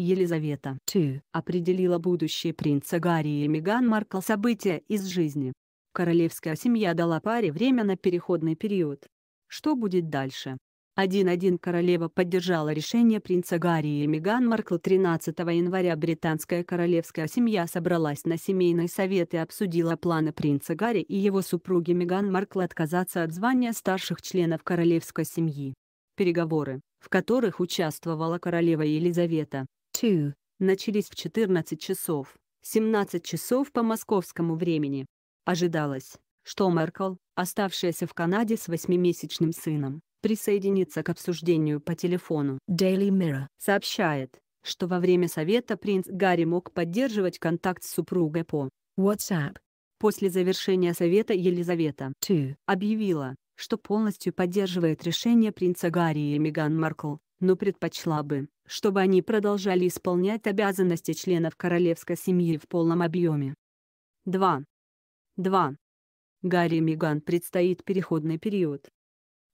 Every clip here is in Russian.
Елизавета 2. определила будущее принца Гарри и Меган Маркл события из жизни. Королевская семья дала паре время на переходный период. Что будет дальше? 1.1 Королева поддержала решение принца Гарри и Меган Маркл 13 января британская королевская семья собралась на семейный совет и обсудила планы принца Гарри и его супруги Меган Маркл отказаться от звания старших членов королевской семьи. Переговоры, в которых участвовала королева Елизавета, 2, начались в 14 часов, 17 часов по московскому времени. Ожидалось, что Меркл, оставшаяся в Канаде с восьмимесячным сыном, присоединиться к обсуждению по телефону. Daily Mirror сообщает, что во время совета принц Гарри мог поддерживать контакт с супругой по WhatsApp. После завершения совета Елизавета 2. объявила, что полностью поддерживает решение принца Гарри и Меган Маркл, но предпочла бы, чтобы они продолжали исполнять обязанности членов королевской семьи в полном объеме. 2. 2. Гарри и Меган предстоит переходный период.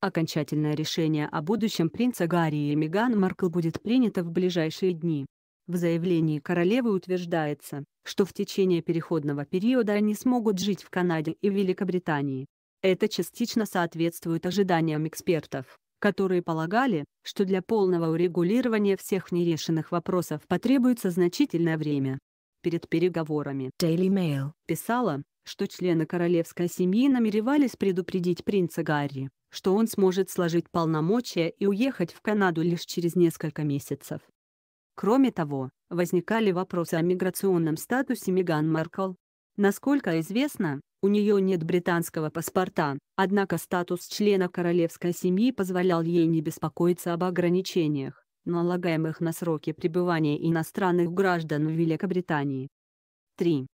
Окончательное решение о будущем принца Гарри и Меган Маркл будет принято в ближайшие дни. В заявлении королевы утверждается, что в течение переходного периода они смогут жить в Канаде и Великобритании. Это частично соответствует ожиданиям экспертов, которые полагали, что для полного урегулирования всех нерешенных вопросов потребуется значительное время. Перед переговорами Daily Mail писала, что члены королевской семьи намеревались предупредить принца Гарри, что он сможет сложить полномочия и уехать в Канаду лишь через несколько месяцев. Кроме того, возникали вопросы о миграционном статусе Меган Маркл. Насколько известно, у нее нет британского паспорта, однако статус члена королевской семьи позволял ей не беспокоиться об ограничениях, налагаемых на сроки пребывания иностранных граждан в Великобритании. 3.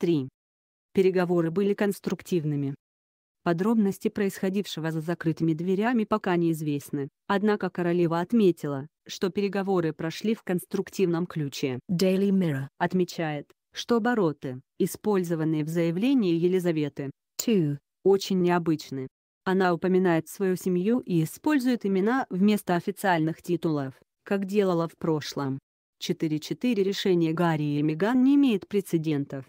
3. Переговоры были конструктивными. Подробности происходившего за закрытыми дверями пока неизвестны, однако королева отметила, что переговоры прошли в конструктивном ключе. Daily Mirror Отмечает, что обороты, использованные в заявлении Елизаветы, 2. очень необычны. Она упоминает свою семью и использует имена вместо официальных титулов, как делала в прошлом. 4.4 Решение Гарри и Меган не имеет прецедентов.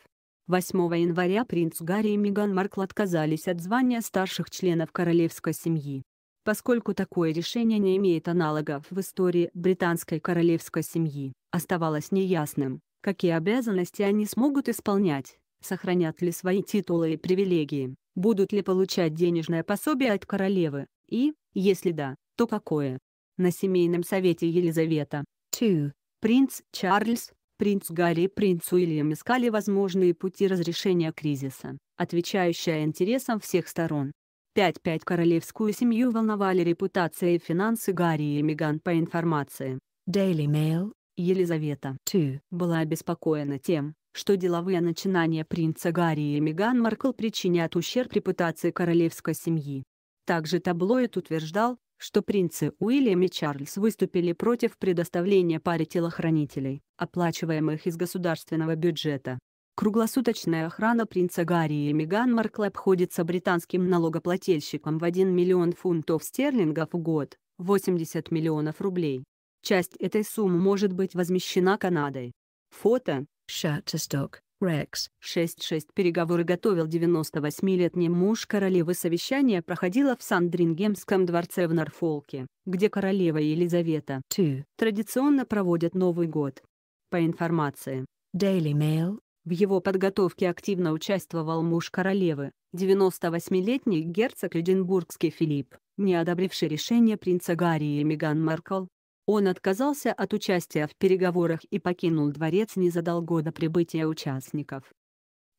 8 января принц Гарри и Меган Маркл отказались от звания старших членов королевской семьи. Поскольку такое решение не имеет аналогов в истории британской королевской семьи, оставалось неясным, какие обязанности они смогут исполнять, сохранят ли свои титулы и привилегии, будут ли получать денежное пособие от королевы, и, если да, то какое. На семейном совете Елизавета 2. Принц Чарльз, принц Гарри и принц Уильям искали возможные пути разрешения кризиса, отвечающие интересам всех сторон. 5-5 Королевскую семью волновали репутация и финансы Гарри и Меган по информации. Daily Mail Елизавета 2. была обеспокоена тем, что деловые начинания принца Гарри и Меган Маркл причинят ущерб репутации королевской семьи. Также таблоид утверждал, что принцы Уильям и Чарльз выступили против предоставления паре телохранителей, оплачиваемых из государственного бюджета. Круглосуточная охрана принца Гарри и Меган Маркл обходится британским налогоплательщикам в 1 миллион фунтов стерлингов в год, 80 миллионов рублей. Часть этой суммы может быть возмещена Канадой. Фото. Shutterstock Rex 6.6 Переговоры готовил 98-летний муж королевы совещание проходило в Сандрингемском дворце в Норфолке, где королева Елизавета 2. традиционно проводят Новый год. По информации, Daily Mail в его подготовке активно участвовал муж королевы, 98-летний герцог Эдинбургский Филипп, не одобривший решение принца Гарри и Меган Маркл, он отказался от участия в переговорах и покинул дворец незадолго до прибытия участников.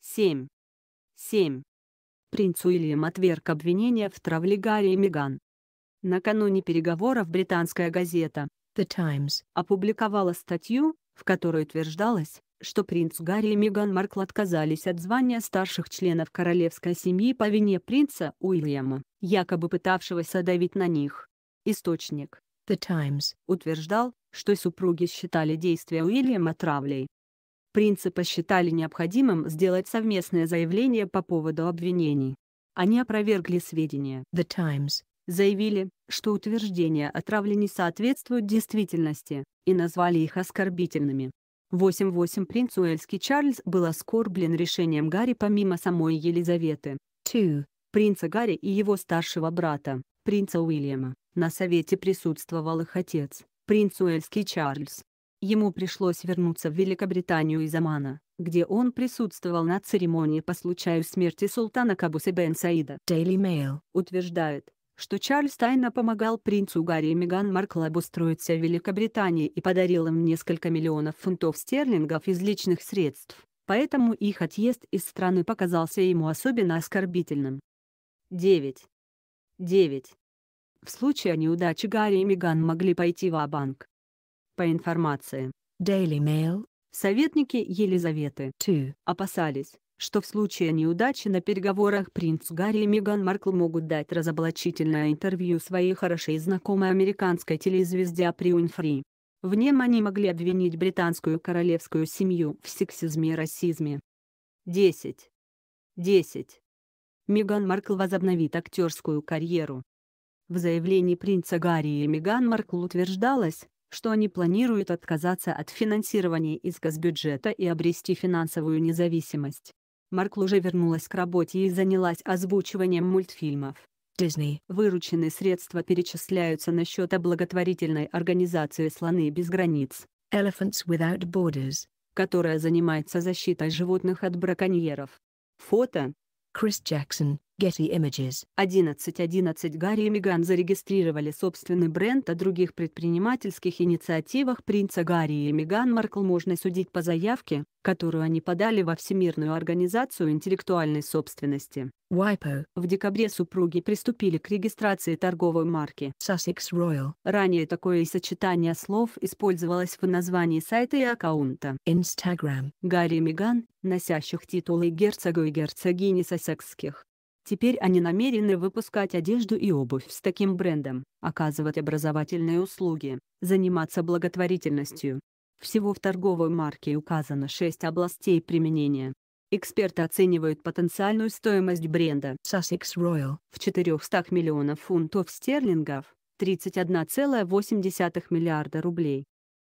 7. 7. Принц Уильям отверг обвинения в травле Гарри и Меган. Накануне переговоров британская газета The Times опубликовала статью, в которой утверждалось, что принц Гарри и Меган Маркл отказались от звания старших членов королевской семьи по вине принца Уильяма, якобы пытавшегося давить на них. Источник The Times утверждал, что супруги считали действия Уильяма травлей. Принцы посчитали необходимым сделать совместное заявление по поводу обвинений. Они опровергли сведения. The Times Заявили, что утверждения о травле не соответствуют действительности, и назвали их оскорбительными. 8.8 Принц Уэльский Чарльз был оскорблен решением Гарри помимо самой Елизаветы. 2. Принца Гарри и его старшего брата, принца Уильяма. На совете присутствовал их отец, принц Уэльский Чарльз. Ему пришлось вернуться в Великобританию из Омана, где он присутствовал на церемонии по случаю смерти султана Кабуса бен Саида. Daily Mail. Утверждает, что Чарльз тайно помогал принцу Гарри и Меган Маркл обустроиться в Великобритании и подарил им несколько миллионов фунтов стерлингов из личных средств, поэтому их отъезд из страны показался ему особенно оскорбительным. 9. 9. В случае неудачи Гарри и Меган могли пойти в банк По информации Daily Mail. Советники Елизаветы 2. опасались, что в случае неудачи на переговорах принц Гарри и Меган Маркл могут дать разоблачительное интервью своей хорошей знакомой американской телезвезде Апри Уинфри. В нем они могли обвинить британскую королевскую семью в сексизме и расизме. 10. 10. Меган Маркл возобновит актерскую карьеру. В заявлении принца Гарри и Меган Маркл утверждалось, что они планируют отказаться от финансирования из госбюджета и обрести финансовую независимость. Маркл уже вернулась к работе и занялась озвучиванием мультфильмов. Disney. Вырученные средства перечисляются на счет благотворительной организации «Слоны без границ», Elephants Without Borders. которая занимается защитой животных от браконьеров. Фото Chris Jackson. Getty Images. 11.11 Гарри и Меган зарегистрировали собственный бренд о других предпринимательских инициативах принца Гарри и Меган Маркл можно судить по заявке, которую они подали во Всемирную организацию интеллектуальной собственности. WIPO. В декабре супруги приступили к регистрации торговой марки. Sussex Royal. Ранее такое сочетание слов использовалось в названии сайта и аккаунта. Instagram. Гарри и Меган, носящих титулы герцога и герцогини Сассекских. Теперь они намерены выпускать одежду и обувь с таким брендом, оказывать образовательные услуги, заниматься благотворительностью. Всего в торговой марке указано 6 областей применения. Эксперты оценивают потенциальную стоимость бренда Sussex Royal. в 400 миллионов фунтов стерлингов, 31,8 миллиарда рублей.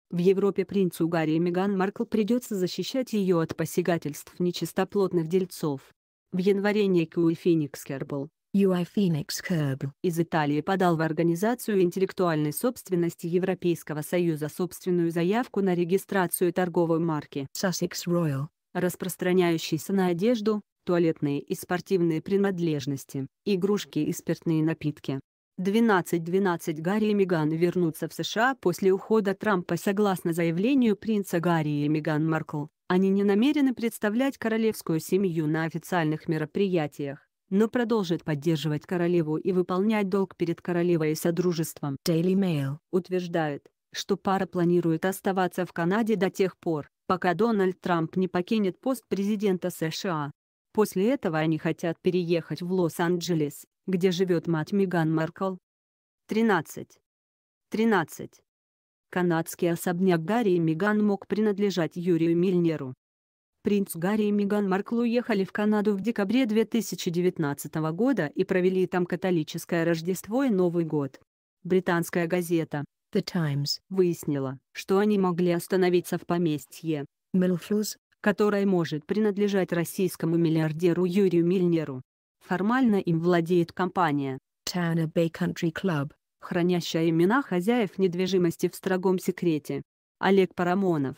В Европе принцу Гарри и Меган Маркл придется защищать ее от посягательств нечистоплотных дельцов. В январе некий Феникс Кербл UI Phoenix Curb. из Италии подал в Организацию интеллектуальной собственности Европейского Союза собственную заявку на регистрацию торговой марки, Sussex Royal. распространяющейся на одежду, туалетные и спортивные принадлежности, игрушки и спиртные напитки. 12.12 Гарри и Меган вернутся в США после ухода Трампа согласно заявлению принца Гарри и Меган Маркл. Они не намерены представлять королевскую семью на официальных мероприятиях, но продолжат поддерживать королеву и выполнять долг перед королевой и содружеством. Daily Mail. Утверждают, что пара планирует оставаться в Канаде до тех пор, пока Дональд Трамп не покинет пост президента США. После этого они хотят переехать в Лос-Анджелес, где живет мать Меган Маркл. 13. 13. Канадский особняк Гарри и Меган мог принадлежать Юрию Мильнеру. Принц Гарри и Меган Маркл уехали в Канаду в декабре 2019 года и провели там католическое Рождество и Новый год. Британская газета The Times. выяснила, что они могли остановиться в поместье, Milfels. которое может принадлежать российскому миллиардеру Юрию Мильнеру. Формально им владеет компания, Towner Bay Country Club. Хранящая имена хозяев недвижимости в строгом секрете. Олег Парамонов,